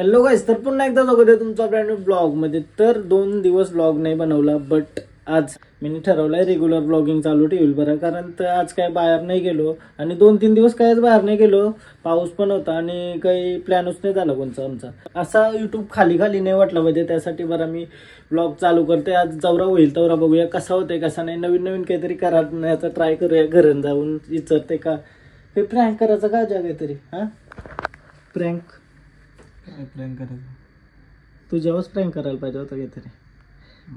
Hello गाईस तर पुन्हा एकदा स्वागत आहे तुमचा ब्रँड ब्लॉगमध्ये. तर दोन दिवस ब्लॉग नाही बनवला बट आज मी ठरवलंय रेग्युलर ब्लॉगिंग चालू ठेवील बरं. कारण तर आज काय बाहेर नाही गेलो आणि दोन तीन दिवस कायच बाहेर नाही गेलो. पाऊस पण होता आणि काही प्लॅनच नाही झाला कोणचा आमचा. असा युट्यूब खाली खाली नाही वाटलं पाहिजे त्यासाठी बरं मी ब्लॉग चालू करते. आज जवरा होईल तवरा बघूया कसा होतंय कसा नाही. नवीन नवीन काहीतरी करण्याचा ट्राय करूया घरून जाऊन विचारते का. हे प्रँक करायचं का ज्या काहीतरी हा? प्रँक प्रँक करायचं? तू जेव्हाच प्रँक करायला पाहिजे होतं काहीतरी.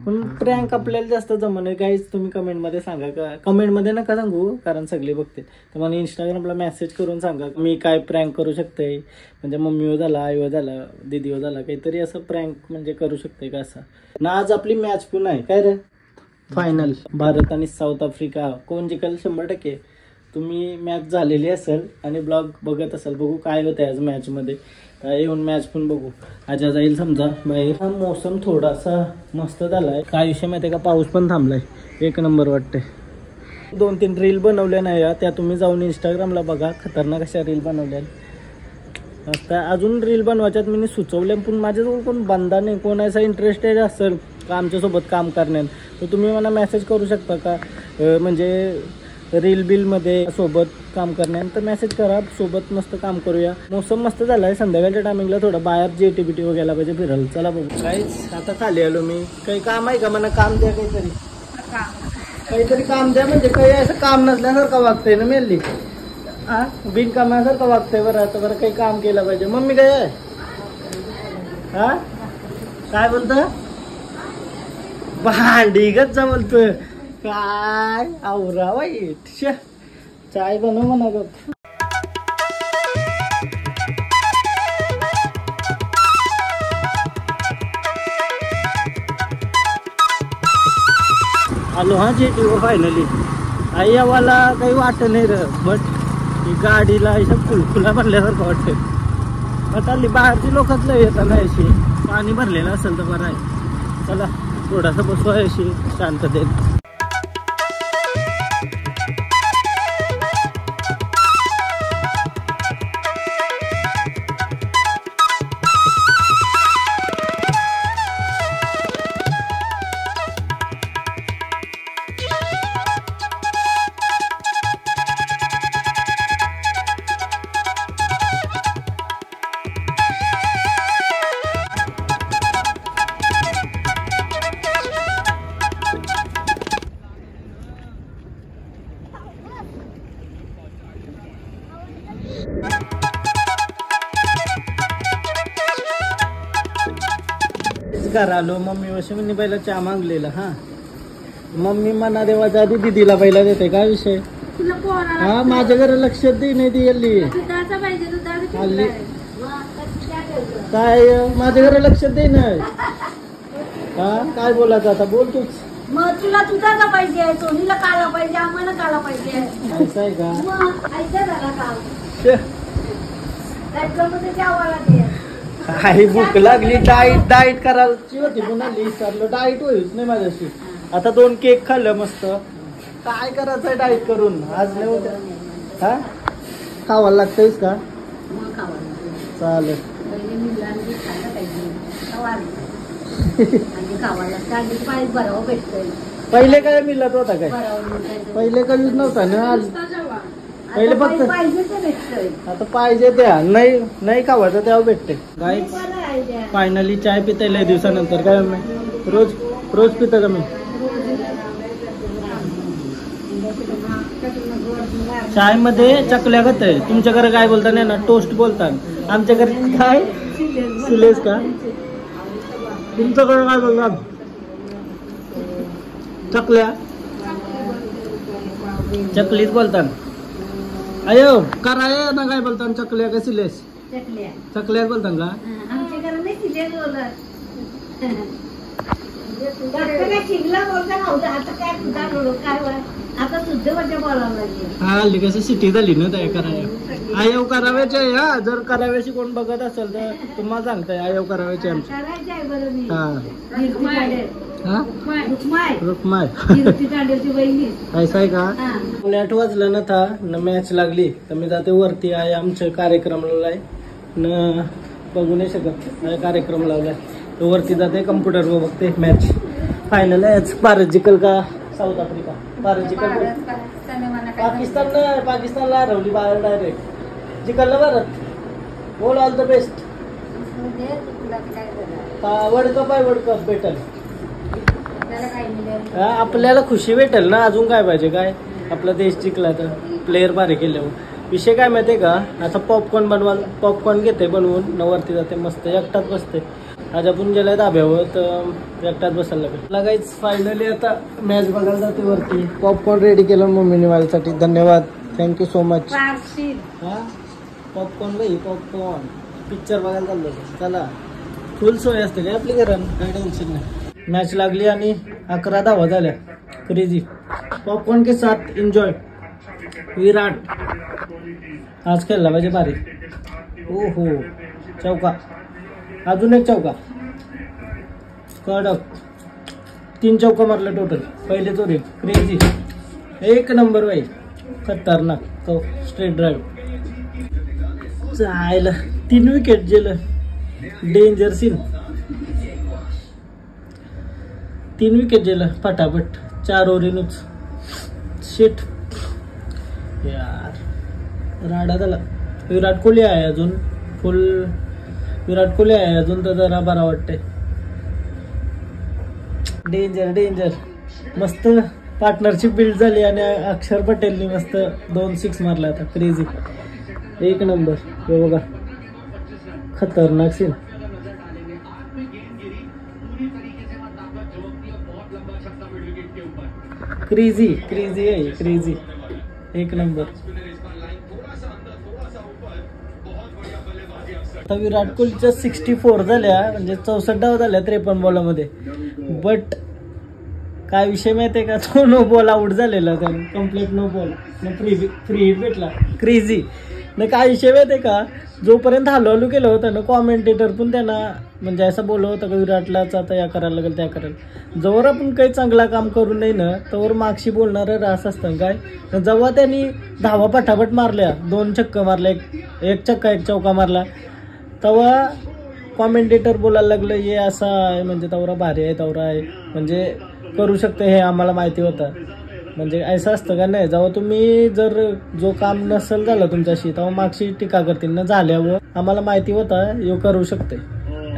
पण प्रँक आपल्याला जास्त जमत नाही. काहीच तुम्ही कमेंटमध्ये सांगा का? कमेंटमध्ये नका सांगू कारण सगळे बघते तर मला इंस्टाग्रामला मेसेज करून सांगा मी काय प्रँक करू शकते. म्हणजे मम्मीवर झाला आईवर झाला दीदीवर झाला काहीतरी असं प्रँक म्हणजे करू शकते का असं? ना आज आपली मॅच पण आहे. काय रे? फायनल भारत आणि साऊथ आफ्रिका कोण जिंकल? शंभर टक्के. तुम्ही मॅच झालेली असेल आणि ब्लॉग बघत असाल. बघू काय होतं आज मॅचमध्ये काय येऊन मॅच पण बघू. आजा जाईल समजा बाहेर. हा मोसम थोडासा मस्त झालाय. काय विषय माहिती आहे का? पाऊस पण थांबलाय. एक नंबर वाटते दोन तीन रील बनवल्या नाही या. त्या तुम्ही जाऊन इंस्टाग्रामला बघा. खतरनाक अशा रील बनवल्या आता अजून रील बनवायच्यात मी सुचवल्या पण माझ्याजवळ कोण बंदा नाही. कोणाचा इंटरेस्टेड असेल का आमच्यासोबत काम करण्यात. तर तुम्ही मला मेसेज करू शकता का? म्हणजे रील बिलमध्ये सोबत काम करण्यानंतर तर मेसेज करा सोबत मस्त काम करूया. मोसम मस्त झाला आहे संध्याकाळच्या टायमिंगला थोडं बाहेर जे टी बी टी वगैरे पाहिजे फिरायला. चला बघू. काहीच आता खाली आलो मी. काही काम आहे का? मला काम द्या काहीतरी. काहीतरी काम द्या म्हणजे काही असं काम नसल्यासारखं वागतंय ना मेनली. हा बिनकामासारखं वागतंय बरं. आता बरं काही काम केलं पाहिजे. मम्मी काय आहे? हा काय बोलतं? भांडी गच्चा बोलतोय. काय आवरा वाईट चाय बनव म्हणा गं. आलो हा जे टी फायनली आई आम्हाला काही वाटत नाही र बट ही गाडीला अशा फुलफुला भरल्यासारखं वाटतं मग चालली बाहेरची लोकच लय येतात अशी. पाणी भरलेलं असेल तर बरं आहे. चला थोडासा बसू आहे अशी. शांततेत. घरा आलो मम्मी वशी मी पहिला चहा मागलेला हा. मम्मी मना देवाच्या आधी दिदीला पहिला देते. काय विषय? तुला पोराला हा माझ्या घरा लक्षात दे नाही ती गेली दुधाचा पाहिजे दुधाचा हल्ली. काय माझ्या घरा लक्षात दे नाही हा काय बोलायचं आता? बोल तूच. मग तुला दुधाचा पाहिजे सोनीला काला पाहिजे आम्हाला काला पाहिजे असं आहे का? मग ऐका झाला काल. शे. त्याच्यामध्ये द्यावा ते काही भूक लागली डाईट डाईट करायची होती. पुन्हा विचारलं डाईट होईच नाही माझ्याशी. आता दोन केक खाल्लं मस्त. काय करायचंय डाईट करून? आज नाही उद्या. हा? खावायला लागतंयच का? चालेल. पहिले काय मिळत होता काय. पहिले कधीच नव्हता ना? आज पहिले फक्त- पाहिजे ते भेटतंय. आता पाहिजे त्या नाही नाही खावायचं तेव्हा भेटते काय. फायनली चाय पिता लय दिवसानंतर. काय रोज रोज पिता का मी चायमध्ये चकल्या गत आहे तुमच्याकडे काय बोलता? नाही ना टोस्ट बोलतात. आमच्याकडे काय? सिलेस का? तुमच्याकडे काय बोलतात? चकल्या? चकलीच बोलतात. अयो कराय ना काय बोलतात चकल्या का सिलेस चकल्या. चकल्या बोलतात का? हा, आमच्याकडे नाही सिलेर बोलत. हा हल्ली कसं सिटी झाली ना त्या कराया आयव कराव्याचे आहे. हा जर कराव्याशी कोण बघत असेल तर तुम्हाला सांगताय. आयव कराव्याचे आमचे. हा. हा? रुक्माय ऐसा आहे का? हा. आठ वाजलं ना था. न मॅच लागली. तर मी जाते वरती. आहे आमच्या कार्यक्रमाला आहे. न बघू नाही शकत. हा कार्यक्रम लावलाय. तो वरती जाते कम्प्युटरवर बघते मॅच फायनल आहे भारत जिकल का? साऊथ आफ्रिका भारत जिकल पाकिस्तान पाकिस्तानला हरवली बाहेर डायरेक्ट जिकल ना Bharat. All all the best world cup आहे वर्ल्ड कप भेटल. हा, आपल्याला खुशी भेटेल ना अजून काय पाहिजे काय? आपला देश जिंकला तर प्लेअर भारी केल्यावर विषय काय माहितीये का? आता पॉपकॉर्न बनवाल पॉपकॉर्न घेते बनवून न वरती जाते मस्त एकटाच बसते. आज आपण गेलाय धाब्यावर तर एकटाच बसायला लागेल. लगायच फायनली आता मॅच बघायला जाते वरती. पॉपकॉर्न रेडी केलं मम्मीने माझ्यासाठी. धन्यवाद. थँक्यू सो मच हा? पॉपकॉर्न बाई पॉपकॉर्न पिक्चर बघायला चाललो. चला. फुल सोय असते काय आपली घरात? काय टेन्शन नाही. मॅच लागली आणि अकरा धावा झाल्या. क्रेझी पॉपकॉर्न के साथ एन्जॉय विराट. आज खेळला पाहिजे भारी. हो हो चौका. अजून एक चौका. कडक. तीन चौका मारला टोटल पहिले चोरी क्रेझी एक नंबर बाई. खतरनाक. तो स्ट्रेट ड्राईव्ह जायला तीन विकेट गेलं डेंजर सीन तीन विकेट गेलं फटाफट. चार ओव्हरीनच शेट यार. राडा झाला. विराट कोहली आहे अजून. फुल विराट कोहली आहे अजून तर जरा बरा वाटतंय. डेंजर डेंजर मस्त पार्टनरशिप बिल्ड झाली आणि अक्षर पटेलनी मस्त दोन सिक्स मारला आता क्रेझी एक नंबर हे बघा. खतरनाक सीन क्रेझी क्रेझी आहे क्रेझी एक नंबर आता विराट कोहलीच्या सिक्स्टी फोर झाल्या म्हणजे चौसष्ट डाव झाल्या त्रेपन्न बॉलामध्ये बट काय विषय माहिती आहे का? तो नो बॉल आउट झालेला त्याने complete no ball free free hit भेटला. क्रेझी न काय विषय माहिती आहे का? जोपर्यंत हलवलू केलं होतं ना कॉमेंटेटर पण त्यांना म्हणजे असं बोललं होतं का विराटलाच आता या करायला लागेल त्या करायला जवळ आपण काही चांगला काम करू नये ना तवर मागशी बोलणारं रास असतं. काय? जेव्हा त्यांनी धावा पटापट मारल्या दोन चक्क मारल्या एक एक चक्का एक चौका मारला तेव्हा कॉमेंटेटर बोलायला लागलं हे असं आहे म्हणजे तवरा भारी आहे तवरा आहे. म्हणजे करू शकते हे आम्हाला माहिती होतं. म्हणजे असं असतं का? नाही जेव्हा तुम्ही जर जो काम नसेल झालं तुमच्याशी तेव्हा मागशी टीका करतील. ना झाल्यावर आम्हाला माहिती होता यो करू शकते.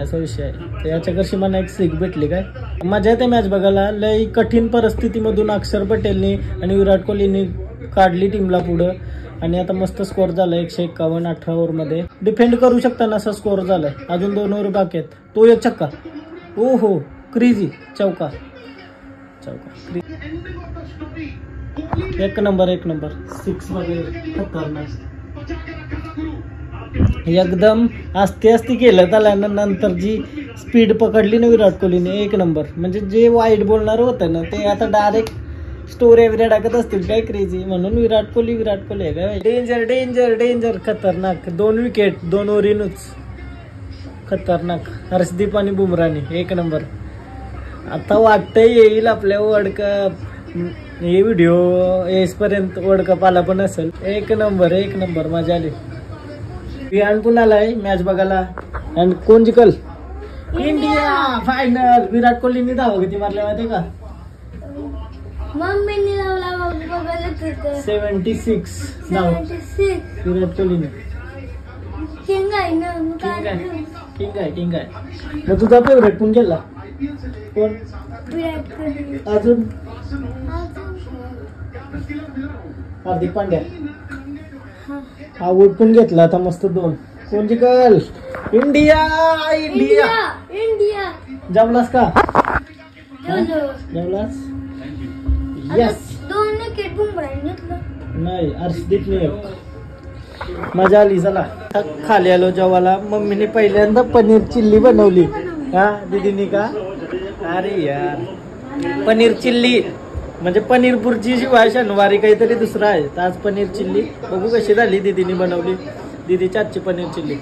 असा विषय आहे. तर याच्याकडशी मला एक सीख भेटली काय? मजा येते मॅच बघायला. लय कठीण परिस्थितीमधून अक्षर पटेलनी आणि विराट कोहलीनी काढली टीमला पुढं. आणि आता मस्त स्कोअर झाला एकशे एक्कावन्न अठरा ओव्हरमध्ये. डिफेंड करू शकताना असा स्कोअर झालाय. अजून दोन ओव्हर बाकी आहेत. तो एक छक्का. ओ हो क्रिझी चौका. चौका एक नंबर एक नंबर सिक्समध्ये खतरनाक. एकदम आस्ते आस्ते केलं त्याला. नंतर जी स्पीड पकडली ना विराट कोहलीने एक नंबर म्हणजे जे वाईट बोलणार होतं ना ते आता डायरेक्ट स्टोरी वगैरे टाकत असतील काय क्रेझी म्हणून विराट कोहली विराट कोहली आहे काय डेंजर डेंजर डेंजर खतरनाक. दोन विकेट दोन ओव्हरीनच खतरनाक. हर्षदीप आणि बुमरानी एक नंबर आता वाटतंय येईल आपल्या वर्ल्ड कप हे व्हिडिओ येईपर्यंत वर्ल्ड कप आला पण असेल. एक नंबर एक नंबर मजा आली. विहान पण आलाय मॅच बघायला. आणि कोण जिकल? इंडिया फायनल विराट कोहलीने धावा किती मारल्या माहिती का? मम्मीने लावला सेव्हन्टी सिक्स धाव सेव्हन्टी सिक्स विराट कोहलीने किंग आहे ना. मग किंग काय आहे किंग आहे किंग आहे मग तुझा फेवरेट पण गेला कोण विराट कोहली अजून हार्दिक पांड्या हा. हा वोट पण घेतला आता मस्त दोन. कोण जिकल? इंडिया इंडिया इंडिया जमलास का? जमलास आता यस दोन विकेट बुमराने घेतलं नाही अर्शदीपने एक. मजा आली चला. थक खाली आलो जेवायला. मम्मीने पहिल्यांदा पनीर चिल्ली बनवली. हा दीदीनी का? अरे यार. पनीर चिल्ली. म्हणजे पनीर बुर्जी शिवाय शनिवारी काहीतरी दुसरं आहे. तर आज पनीर चिल्ली. बघू कशी झाली दीदीने बनवली. दीदीची आजची पनीर चिल्ली.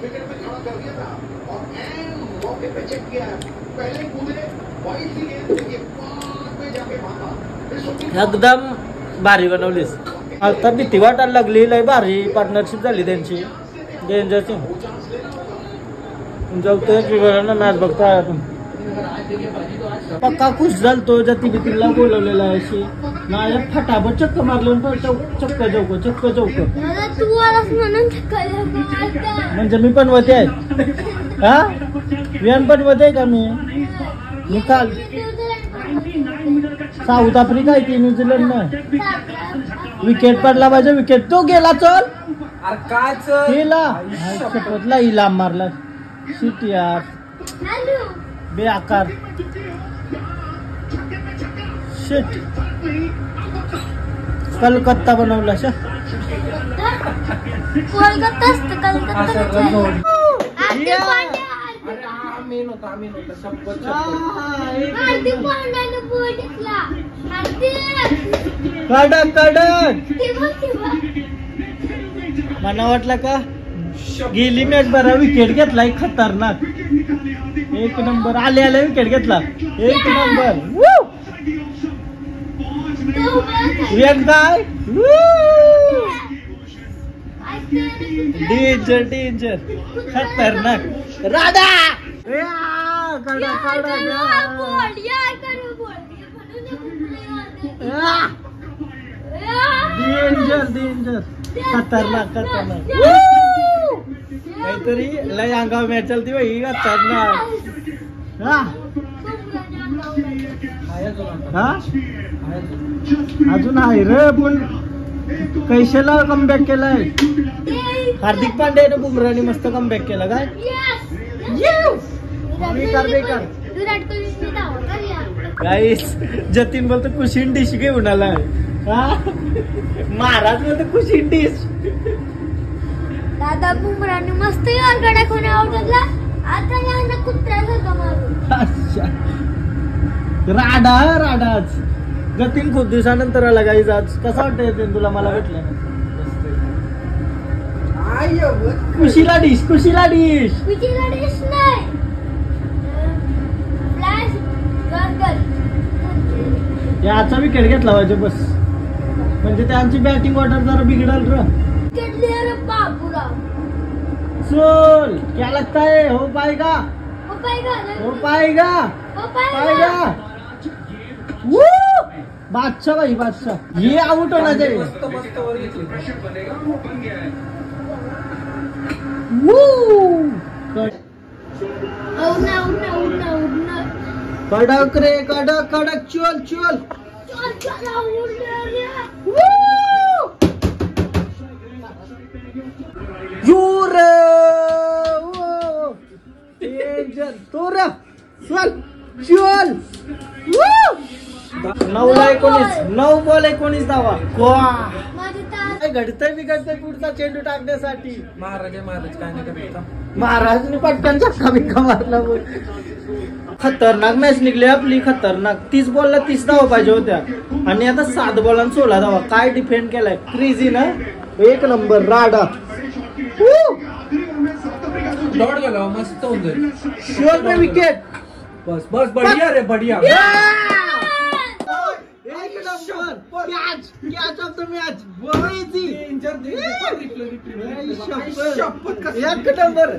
एकदम भारी बनवलीस. आता भीती वाटायला लागली लय भारी पार्टनरशिप झाली त्यांची. डेंजरची जेवतोय बिघडलं मॅच आपण. पक्का खुश झालतो जती बितीला बोलवलेला अशी. नाही फटाफट चक्क मारलं चक्क चौक चक्क चौक. म्हणजे मी पण वते आहे. हा? विहान पण वते का मी? मी काल साऊथ आफ्रिका आहे की न्यूझीलंड नाही विकेट पडला पाहिजे विकेट. तो गेला चल. अरे काच गेला. हाय, शपथला इला मारला. शिट यार. बे आकार. शिट कलकत्ता बनवला शा. कोलकाता असतं कलकत्ता असं? हार्दिक. पांड्या. अरे होता आम्ही शपथ हार्दिक पांड्याने हार्दिक कडक कडक ते बघ ते बघ मला वाटलं का गेली मॅच बरा विकेट घेतलाय खतरनाक. एक नंबर आले आले विकेट घेतला. एक नंबर Woo! डेंजर डेंजर खतरनाक. राधा! डेंजर डेंजर खतरनाक खतरनाक. काहीतरी लय अंगावर मॅच चालती बाई खतरनाक हा. हा? अजून आहे रे पण कैशेला कमबॅक केलाय? हार्दिक पांड्याने बुमराने मस्त कमबॅक केला काय? गाईस जतीन बोलतो कुशीन डिश घेऊन आलाय. हा? महाराज बोलतो कुशीन डिश दादा बुमराने मस्त यार गड्या कोणी आवडला. आता यांना कुत्र्यासारखं मारू अच्छा. राडा राडाच जतीन खूप दिवसानंतर आला गाईज आज. कसा वाटतं जतीन तुला मला भेटलं? कुशीला डिश कुशीला डिश विजयला डिश नाही याचा विकेट घेतला पाहिजे बस. म्हणजे त्यांची बॅटिंग ऑर्डर जरा बिघडल र. चल क्या? लगता है हो पाएगा हो पायगा हो पाएगा हो पाएगा वू! बादशाह भाई बादशाह. ये आउट होना चाहिए कडक रे कडक कडक चल चल. रे जोर डेंजर तोर चल चल. वू! नऊला एकोणीस नऊ बॉल एकोणीस धावा. घडतंय बिघडतंय पुढचा चेंडू टाकण्यासाठी. महाराज आहे महाराज काय नाही करत महाराजने पटकन चक्का बिक्का मारला बोल. खतरनाक मॅच निघली आपली खतरनाक. तीस बॉलला तीस धावा पाहिजे होत्या. आणि आता सात बॉलांना सोळा धावा. काय डिफेंड केलाय? क्रेझी ना? एक नंबर राडा. डॉट गेला मस्त होऊन जाईल. विकेट. बस बस बढिया रे बढिया. Catch catch of the match crazy शपथ. एक नंबर.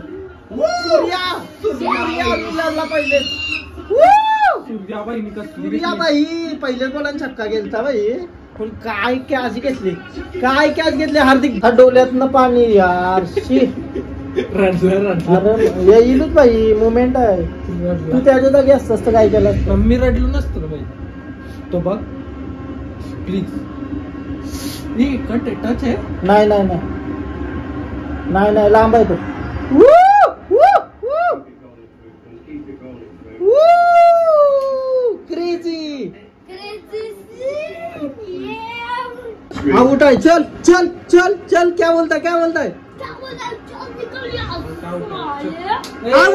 सूर्या सूर्या विलासला पहिले. पहिल्याच बॉलांना छक्का गेलता बाई. पण काय कॅच घेतली? काय कॅच घेतली? हार्दिक डोल्यातनं पाणी यार शी. येईलच बाई मुमेंट आहे. तू त्याच्या जागी असतं काय केलं? मी रडलो नसतो बाई. तो बघ. प्लीज़ नाही कट टच आहे नाही नाही नाही। नाही नाही लांब आहे तो! Crazy! आउट आहे चल चल चल चल। क्या बोलता क्या बोलता है?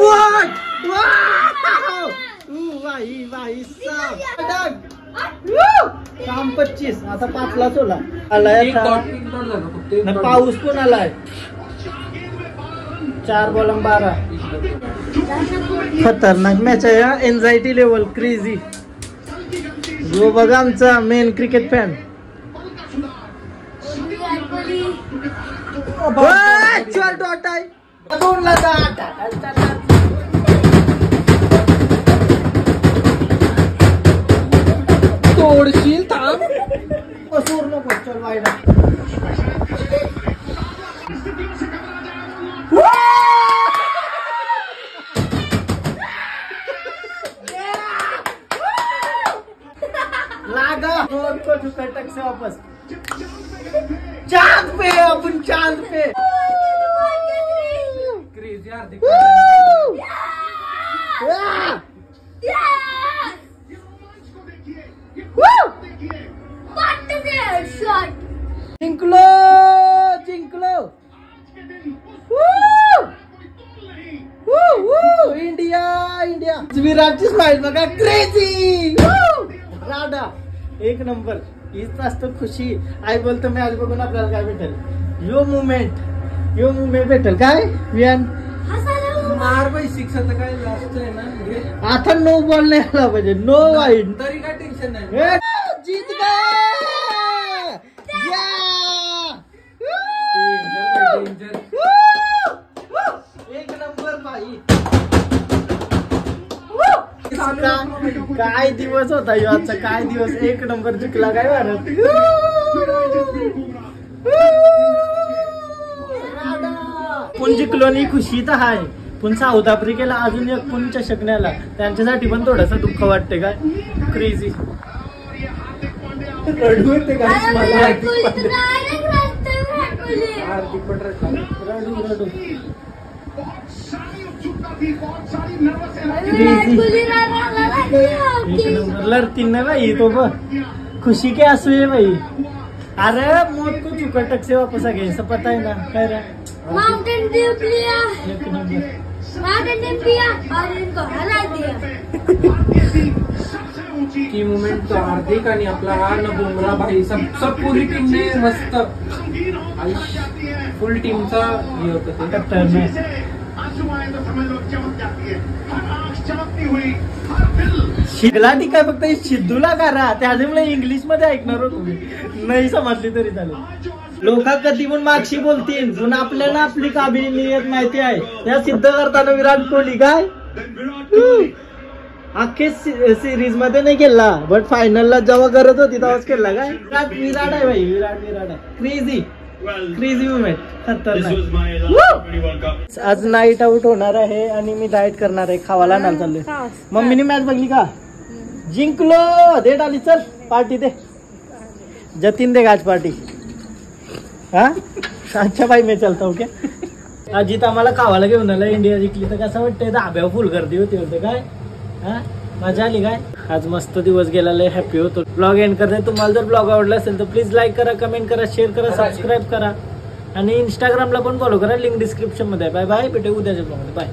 आउट वाही वाही काम पच्चीस आता पाचला सोला आलाय. पाऊस पण आलाय. चार बॉलम बारा. खतरनाक मॅच आहे एन्झायटी लेवल क्रेझी जो बघा आमचा मेन क्रिकेट फॅन चल डॉट तोडशील थांब. सोर नको चल वाईट को कटक से वापस. चाँद पे अपन चाँद पे. क्रेझी हार्दिक विराटची स्माइल बघा. क्रेझी राडा एक नंबर. हीच असतं खुशी. आई बोलतो मी आज बघून आपल्याला काय भेटेल? यो मुमेंट यो मुमेंट भेटेल. काय? वियान मार बाई सिक्स आता काय लास्ट आहे ना. आता नो बॉल नाही आला पाहिजे. नो वाईट तरी काय टेन्शन नाही. जीत एक नंबर बाई. काय दिवस होता ह्यो आजचा? काय दिवस? एक नंबर जिंकला काय भारत पण जिंकलो आणि खुशी तर हाय. पण साऊथ आफ्रिकेला अजून एक पण चषक नाही आला त्यांच्यासाठी पण थोडस दुःख वाटते काय क्रेझी रडू येते का? मला? हार्दिक रडला. रडू रडू. लड़तीन ना भाई तो खुशी के आँसू है। भाई अरे मौत को चुका टक से वापस आ गए ऐसा पता है ना कह रहा माउंटेन ड्यू लिया माउंटेन ड्यू और इनको हरा दिया की मुमेंट तो हार्दिक आणि आपला हा न बुमरा भाई सब सब पूरी टीमने मस्त फुल टीमचा हे। होतं ते शिकला ती काय फक्त सिद्धूला करा. त्याने मला इंग्लिशमध्ये ऐकणार हो तुम्ही. नाही समजली तरी चालेल. लोक कधी पण मागशी बोलतील. पण आपल्याला आपली काबिलियत माहिती आहे. या सिद्ध करताना विराट कोहली काय? अख्खे सिरीजमध्ये नाही केला. बट फायनलला जेव्हा गरज होती तेव्हाच केला काय? विराट विराट आहे भाई विराट विराट आहे. क्रेझी क्रेझी मुमेंट खतरनाक. आज नाईट आउट होणार आहे आणि मी डाएट करणार आहे. खावाला नाही चाललोय. मम्मीने मॅच बघली का? जिंकलो. दे डाली चल. पार्टी दे. जतीन दे आज पार्टी हा? अच्छा भाई मी चलता ओके अजित आम्हाला खावाला घेऊन आला इंडिया जिंकली तर कसं वाटतंय? धाब्यावर फुल गर्दी होती होते काय? हा? मजा आली काय? आज मस्त दिवस गेलेला हॅपी होतो. ब्लॉग एंड करते. तुम्हाला जर ब्लॉग आवडला असेल तर प्लीज लाईक करा कमेंट करा शेअर करा सबस्क्राईब करा. आणि इंस्टाग्रामला पण फॉलो करा. लिंक डिस्क्रिप्शनमध्ये आहे. बाय बाय भेटे उद्याच्या ब्लॉगमध्ये बाय